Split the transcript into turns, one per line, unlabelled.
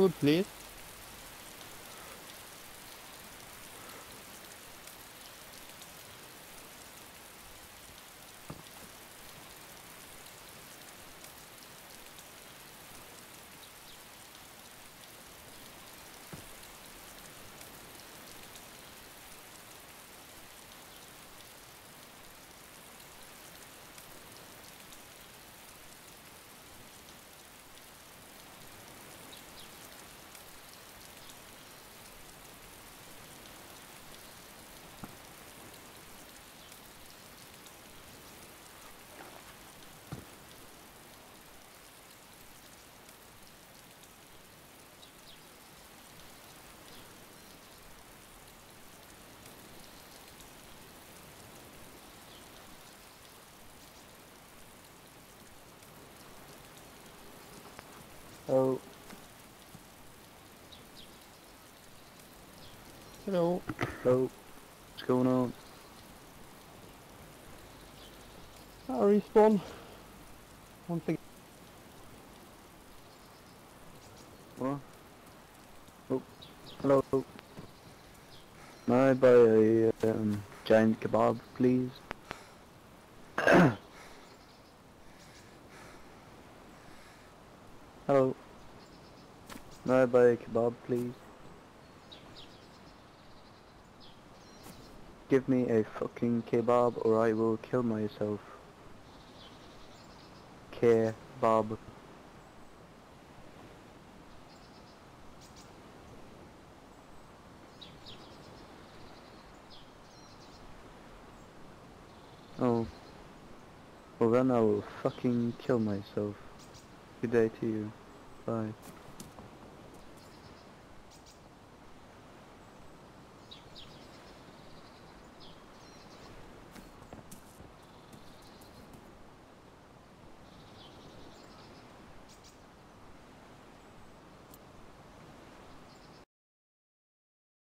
food, please.
Oh,
Hello.
hello. What's going on?
I respawn. Once again.
What? Oh, hello. May I buy a um, giant kebab, please? hello. I buy a kebab, please? Give me a fucking kebab or I will kill myself. Kebab. Oh. Well then I will fucking kill myself. Good day to you. 拜